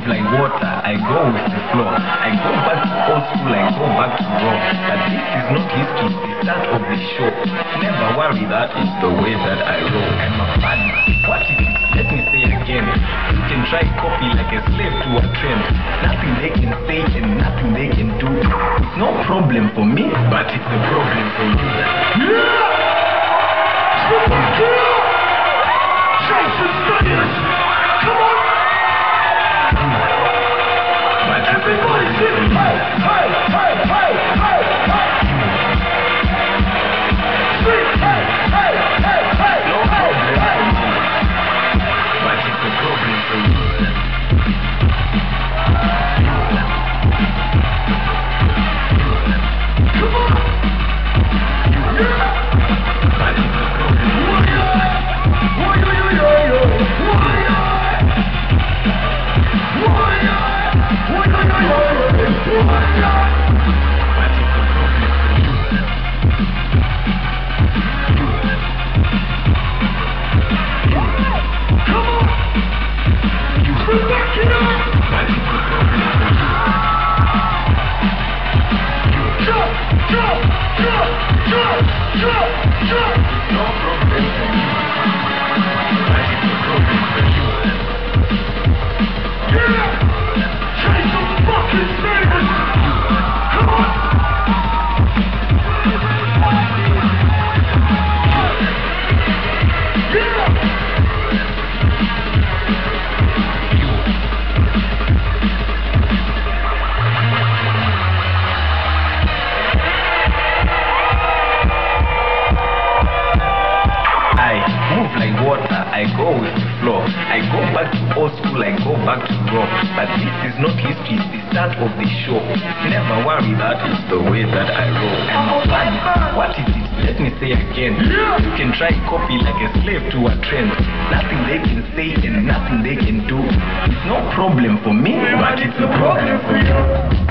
move like water, I go with the flow. I go back to old school, I go back to raw. But this is not history, the start of the show. Never worry, that is the way that I roll. I'm a fan. What is it? Let me say it again. You can try copy like a slave to a trend. Nothing they can say and nothing they can do. It's no problem for me, but it's a problem for you. You. Jump, jump, jump, jump, jump, back to rock. But this is not history, it's the start of the show. Never worry, that is the way that I roll. I'm a fan. What is it? Let me say again. You can try copy like a slave to a trend. Nothing they can say and nothing they can do. It's no problem for me, but it's a problem for you.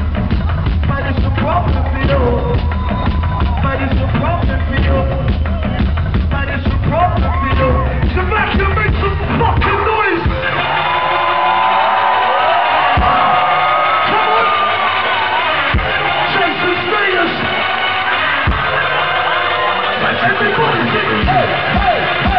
Everybody, hey, hey, hey.